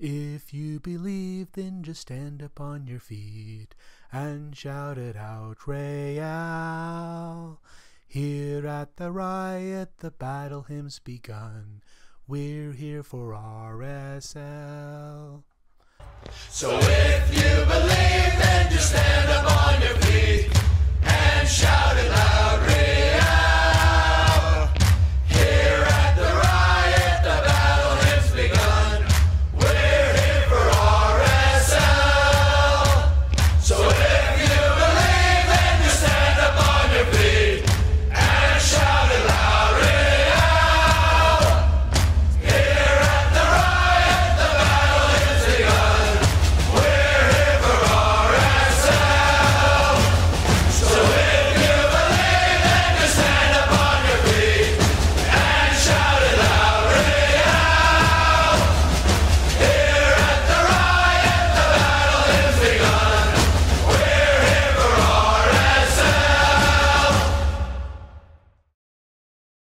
If you believe, then just stand upon your feet and shout it out, Real. Here at the riot, the battle hymn's begun. We're here for RSL. So if you